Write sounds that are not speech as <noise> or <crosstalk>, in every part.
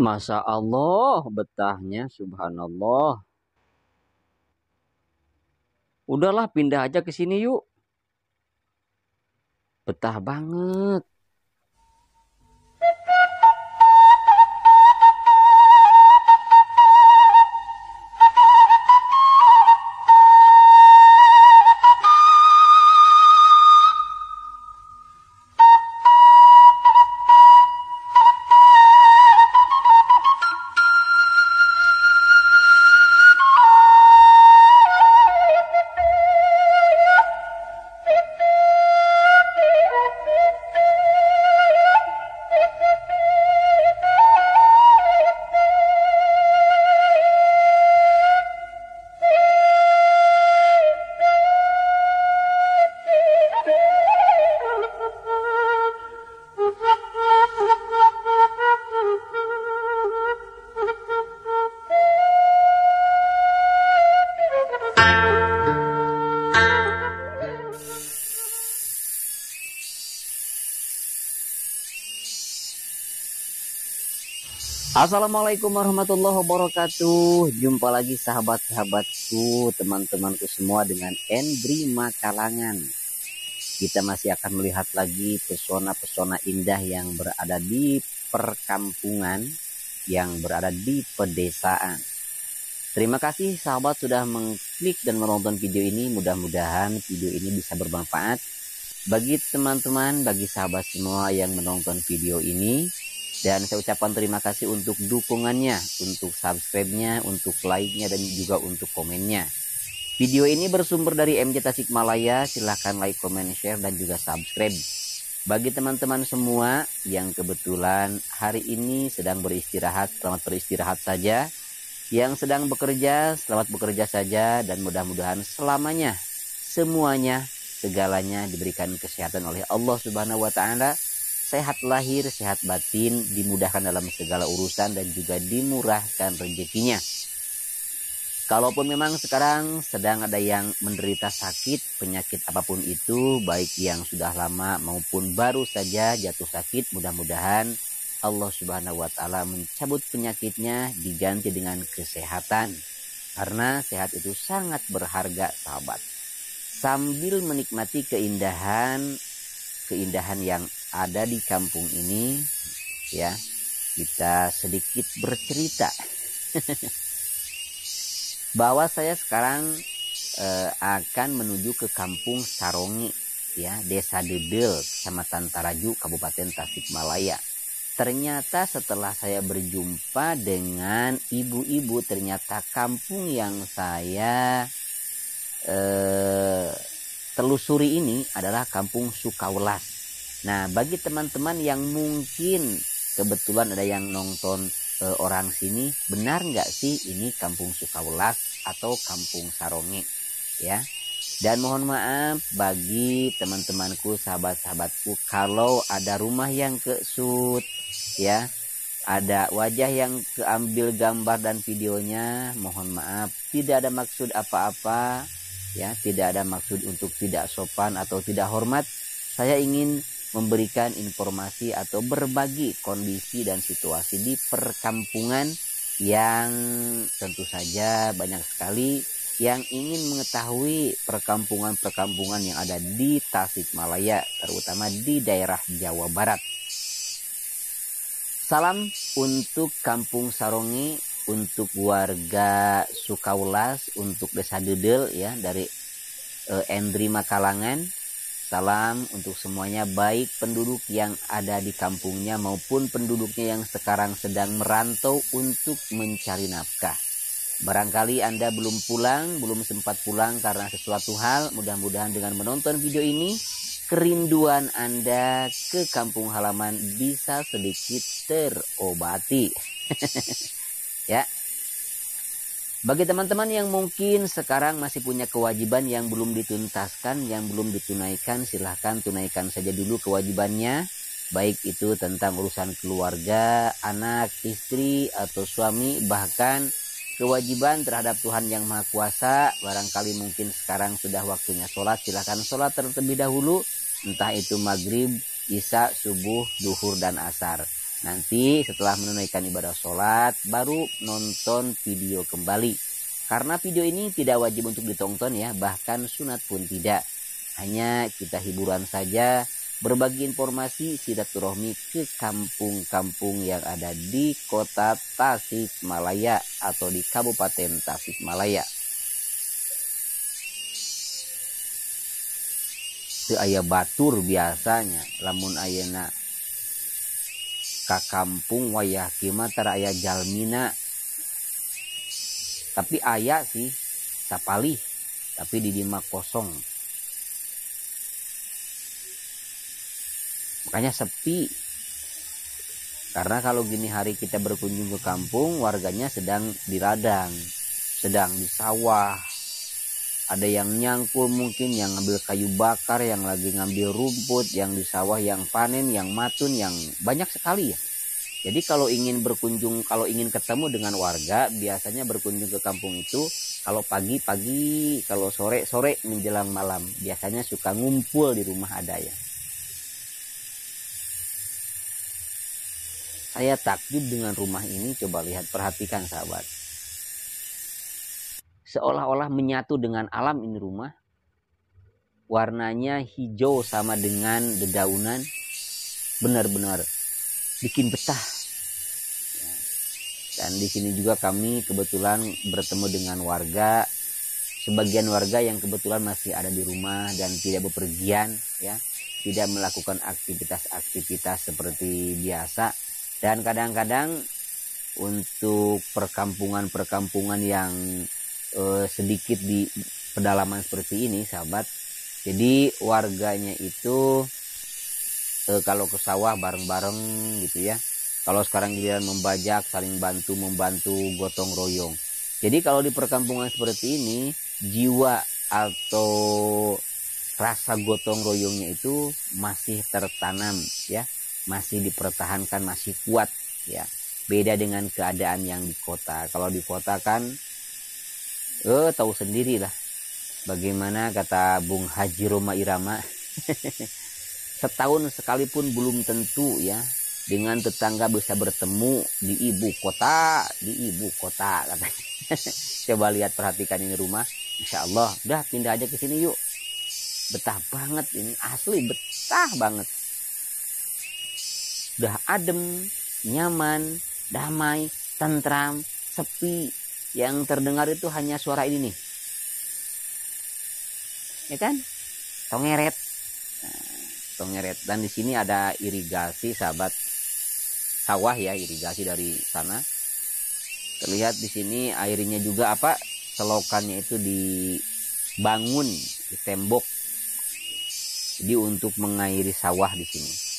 Masya Allah, betahnya subhanallah. Udahlah pindah aja ke sini yuk. Betah banget. Assalamualaikum warahmatullahi wabarakatuh. Jumpa lagi sahabat-sahabatku Teman-temanku semua dengan Endri Makalangan. Kita masih akan melihat lagi pesona-pesona indah yang berada di perkampungan Yang berada di pedesaan. Terima kasih sahabat sudah mengklik dan menonton video ini. Mudah-mudahan video ini bisa bermanfaat Bagi teman-teman, bagi sahabat semua yang menonton video ini dan saya ucapkan terima kasih untuk dukungannya, untuk subscribe-nya, untuk like-nya, dan juga untuk komennya. Video ini bersumber dari MJ Tasikmalaya. Silahkan like, comment, share, dan juga subscribe. Bagi teman-teman semua yang kebetulan hari ini sedang beristirahat, selamat beristirahat saja. Yang sedang bekerja, selamat bekerja saja. Dan mudah-mudahan selamanya, semuanya, segalanya diberikan kesehatan oleh Allah Subhanahu wa Ta'ala sehat lahir, sehat batin, dimudahkan dalam segala urusan dan juga dimurahkan rezekinya. Kalaupun memang sekarang sedang ada yang menderita sakit, penyakit apa pun itu, baik yang sudah lama maupun baru saja jatuh sakit, mudah-mudahan Allah Subhanahu wa taala mencabut penyakitnya diganti dengan kesehatan. Karena sehat itu sangat berharga, sahabat. Sambil menikmati keindahan keindahan yang ada di kampung ini ya kita sedikit bercerita. <laughs> Bahwa saya sekarang eh, akan menuju ke kampung Sarongi ya Desa Dedel Kecamatan Taraju Kabupaten Tasikmalaya. Ternyata setelah saya berjumpa dengan ibu-ibu ternyata kampung yang saya eh, telusuri ini adalah kampung Sukawelas Nah, bagi teman-teman yang mungkin kebetulan ada yang nonton e, orang sini, benar nggak sih ini Kampung Sukawelas atau Kampung Saronge? Ya. Dan mohon maaf bagi teman-temanku, sahabat-sahabatku, kalau ada rumah yang kesut, ya, ada wajah yang keambil gambar dan videonya, mohon maaf, tidak ada maksud apa-apa, ya, tidak ada maksud untuk tidak sopan atau tidak hormat. Saya ingin memberikan informasi atau berbagi kondisi dan situasi di perkampungan yang tentu saja banyak sekali yang ingin mengetahui perkampungan-perkampungan yang ada di Tasikmalaya, terutama di daerah Jawa Barat. Salam untuk Kampung Sarongi, untuk warga Sukaulas, untuk Desa Dedel ya dari eh, Endri Makalangan, Salam untuk semuanya baik penduduk yang ada di kampungnya maupun penduduknya yang sekarang sedang merantau untuk mencari nafkah. Barangkali Anda belum pulang, belum sempat pulang karena sesuatu hal. Mudah-mudahan dengan menonton video ini, kerinduan Anda ke kampung halaman bisa sedikit terobati. <laughs> ya, bagi teman-teman yang mungkin sekarang masih punya kewajiban yang belum dituntaskan, yang belum ditunaikan, silahkan tunaikan saja dulu kewajibannya. Baik itu tentang urusan keluarga, anak, istri, atau suami, bahkan kewajiban terhadap Tuhan yang Maha Kuasa. Barangkali mungkin sekarang sudah waktunya sholat, silahkan sholat terlebih dahulu. Entah itu maghrib, isya, subuh, duhur, dan asar. Nanti setelah menunaikan ibadah sholat, baru nonton video kembali. Karena video ini tidak wajib untuk ditonton ya, bahkan sunat pun tidak. Hanya kita hiburan saja, berbagi informasi silaturahmi ke kampung-kampung yang ada di kota Tasikmalaya atau di Kabupaten Tasikmalaya. Ayah batur biasanya lamun ayana ka kampung wayah kima tara aya jalmina. Tapi ayah sih sapali tapi di lima kosong. Makanya sepi. Karena kalau gini hari kita berkunjung ke kampung warganya sedang di ladang sedang di sawah ada yang nyangkul mungkin yang ngambil kayu bakar yang lagi ngambil rumput yang di sawah yang panen yang matun yang banyak sekali ya. Jadi kalau ingin berkunjung kalau ingin ketemu dengan warga biasanya berkunjung ke kampung itu kalau pagi pagi kalau sore sore menjelang malam. Biasanya suka ngumpul di rumah ada ya. Saya takjub dengan rumah ini coba lihat perhatikan sahabat seolah-olah menyatu dengan alam ini rumah. Warnanya hijau sama dengan dedaunan. Benar-benar bikin betah. Dan di sini juga kami kebetulan bertemu dengan warga. Sebagian warga yang kebetulan masih ada di rumah dan tidak bepergian, ya, tidak melakukan aktivitas-aktivitas seperti biasa. Dan kadang-kadang untuk perkampungan-perkampungan yang uh, sedikit di pedalaman seperti ini sahabat. Jadi warganya itu uh, kalau ke sawah bareng-bareng gitu ya. Kalau sekarang giliran membajak saling bantu membantu gotong royong. Jadi kalau di perkampungan seperti ini jiwa atau rasa gotong royongnya itu masih tertanam ya. Masih dipertahankan masih kuat ya. Beda dengan keadaan yang di kota. Kalau di kota kan eh tahu sendiri lah bagaimana kata Bung Haji Roma Irama? <laughs> Setahun sekalipun belum tentu ya. Dengan tetangga bisa bertemu di ibu kota di ibu kota katanya. <laughs> Coba lihat perhatikan ini rumah. Insya Allah. Udah pindah aja ke sini yuk. Betah banget ini. Asli betah banget. Udah adem nyaman damai tentram sepi yang terdengar itu hanya suara ini nih. Ya kan? Tongeret. Nah, tongeret. Dan di sini ada irigasi sahabat. Sawah ya irigasi dari sana. Terlihat di sini airnya juga apa? Selokannya itu dibangun di tembok jadi untuk mengairi sawah di sini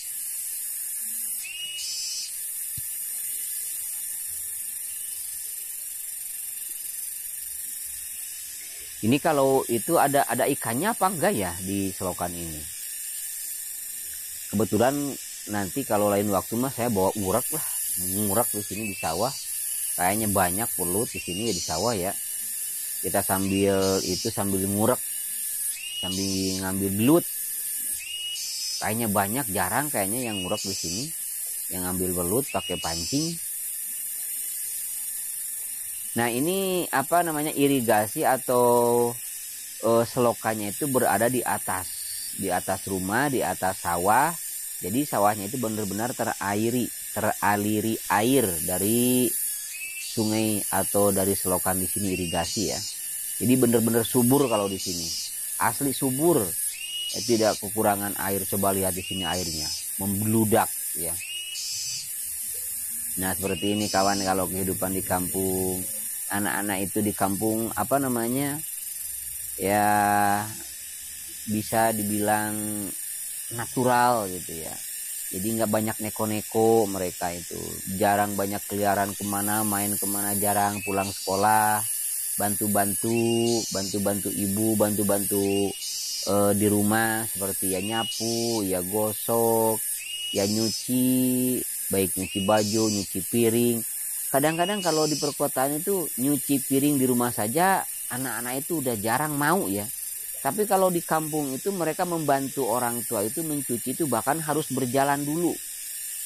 Ini kalau itu ada ada ikannya apa enggak ya di selokan ini? Kebetulan nanti kalau lain waktu mah saya bawa urak lah, ngurak di sini di sawah. Kayaknya banyak pulut di sini ya di sawah ya. Kita sambil itu sambil ngurak, sambil ngambil belut. Kayaknya banyak, jarang kayaknya yang ngurak di sini. Yang ngambil belut pakai pancing Nah ini apa namanya irigasi atau uh, selokannya itu berada di atas, di atas rumah, di atas sawah. Jadi sawahnya itu benar-benar terairi, teraliri air dari sungai atau dari selokan di sini irigasi ya. Jadi benar-benar subur kalau di sini, asli subur. Ya, tidak kekurangan air. Coba lihat di sini airnya, membludak ya. Nah seperti ini kawan kalau kehidupan di kampung anak-anak itu di kampung apa namanya ya bisa dibilang natural gitu ya. Jadi nggak banyak neko-neko mereka itu. Jarang banyak keliaran ke mana main ke mana jarang pulang sekolah. Bantu-bantu bantu-bantu ibu bantu-bantu e, di rumah seperti ya nyapu ya gosok ya nyuci baik nyuci baju nyuci piring kadang-kadang kalau di perkotaan itu nyuci piring di rumah saja anak-anak itu udah jarang mau ya. Tapi kalau di kampung itu mereka membantu orang tua itu mencuci itu bahkan harus berjalan dulu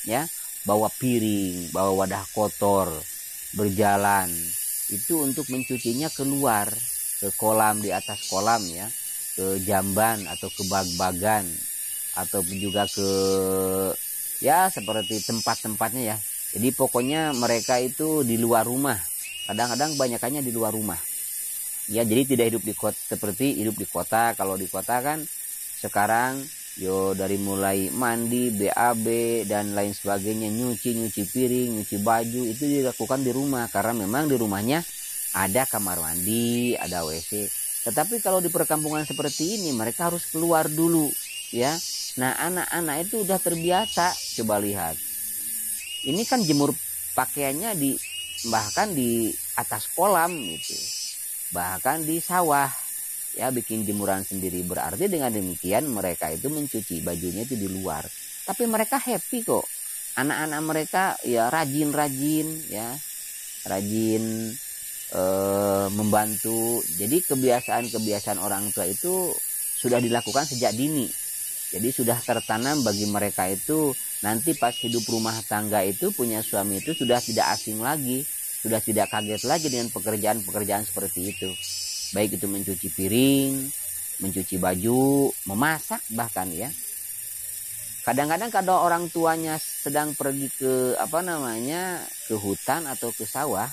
ya. Bawa piring, bawa wadah kotor, berjalan. Itu untuk mencucinya keluar ke kolam di atas kolam ya, ke jamban atau ke bag-bagan ataupun juga ke ya seperti tempat-tempatnya ya. Jadi pokoknya mereka itu di luar rumah. Kadang-kadang banyakannya di luar rumah. Ya, jadi tidak hidup di kota seperti hidup di kota. Kalau di kota kan sekarang yo dari mulai mandi, BAB dan lain sebagainya, nyuci, nyuci piring, nyuci baju itu dilakukan di rumah karena memang di rumahnya ada kamar mandi, ada WC. Tetapi kalau di perkampungan seperti ini mereka harus keluar dulu, ya. Nah, anak-anak itu udah terbiasa, coba lihat. Ini kan jemur pakaiannya di bahkan di atas kolam gitu. Bahkan di sawah. Ya bikin jemuran sendiri. Berarti dengan demikian mereka itu mencuci bajunya itu di luar. Tapi mereka happy kok. Anak-anak mereka ya rajin-rajin ya. Rajin e, membantu. Jadi kebiasaan-kebiasaan orang tua itu sudah dilakukan sejak dini jadi sudah tertanam bagi mereka itu nanti pas hidup rumah tangga itu punya suami itu sudah tidak asing lagi sudah tidak kaget lagi dengan pekerjaan-pekerjaan seperti itu baik itu mencuci piring, mencuci baju, memasak bahkan ya. Kadang-kadang kalau orang tuanya sedang pergi ke apa namanya ke hutan atau ke sawah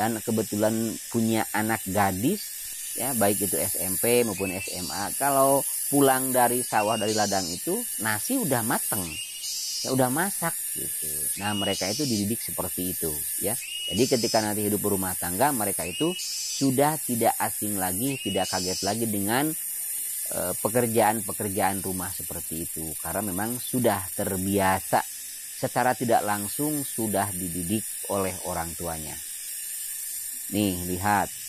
dan kebetulan punya anak gadis ya baik itu SMP maupun SMA kalau pulang dari sawah dari ladang itu nasi udah mateng ya udah masak gitu. Nah mereka itu dididik seperti itu ya. Jadi ketika nanti hidup berumah tangga mereka itu sudah tidak asing lagi, tidak kaget lagi dengan eh, pekerjaan-pekerjaan rumah seperti itu karena memang sudah terbiasa secara tidak langsung sudah dididik oleh orang tuanya. Nih, lihat.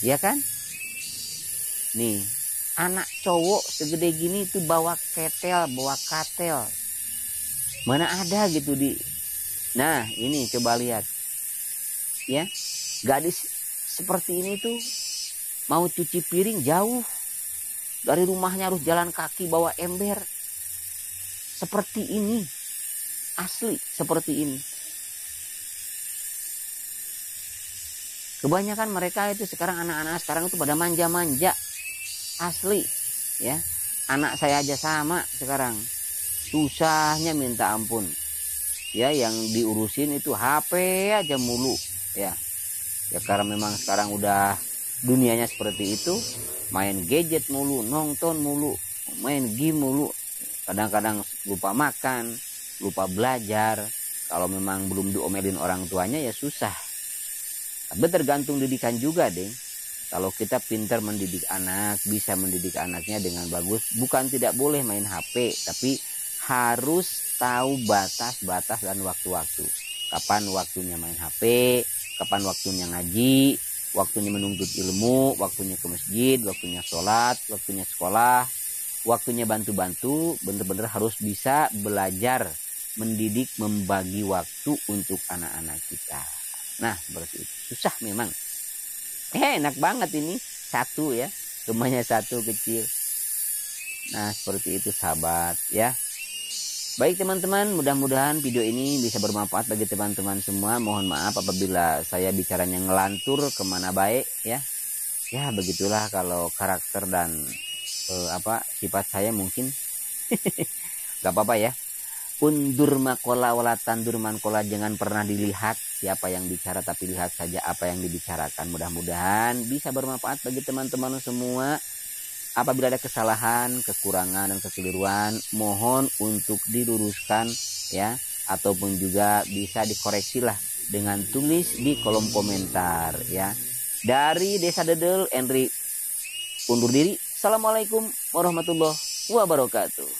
Ya kan? Nih, anak cowok segede gini itu bawa ketel, bawa katel. Mana ada gitu di Nah, ini coba lihat. Ya. Gadis seperti ini tuh mau cuci piring jauh. Dari rumahnya harus jalan kaki bawa ember. Seperti ini. Asli seperti ini. Kebanyakan mereka itu sekarang anak-anak sekarang itu pada manja-manja. Asli ya. Anak saya aja sama sekarang. Susahnya minta ampun. Ya yang diurusin itu HP aja mulu ya. Ya karena memang sekarang udah dunianya seperti itu main gadget mulu nonton mulu main game mulu. Kadang-kadang lupa makan lupa belajar. Kalau memang belum diomelin orang tuanya ya susah tapi tergantung didikan juga deh kalau kita pintar mendidik anak, bisa mendidik anaknya dengan bagus, bukan tidak boleh main HP, tapi harus tahu batas-batas dan waktu-waktu. Kapan waktunya main HP, kapan waktunya ngaji, waktunya menuntut ilmu, waktunya ke masjid, waktunya sholat, waktunya sekolah, waktunya bantu-bantu, benar-benar harus bisa belajar, mendidik, membagi waktu untuk anak-anak kita. Nah, seperti itu. Susah memang eh, enak banget ini satu ya rumahnya satu kecil nah seperti itu sahabat ya Baik teman-teman, mudah-mudahan video ini bisa bermanfaat bagi teman-teman semua. Mohon maaf apabila saya bicaranya ngelantur ke mana baik ya. Ya begitulah kalau karakter dan eh, apa sifat saya mungkin. <laughs> Gak apa-apa ya undur makola wala tandur mankola jangan pernah dilihat siapa yang bicara tapi lihat saja apa yang dibicarakan. Mudah-mudahan bisa bermanfaat bagi teman-teman semua. Apabila ada kesalahan kekurangan dan kekeliruan mohon untuk diluruskan ya. Ataupun juga bisa dikoreksi lah dengan tulis di kolom komentar ya. Dari Desa Dedel Henry undur diri. Assalamualaikum warahmatullahi wabarakatuh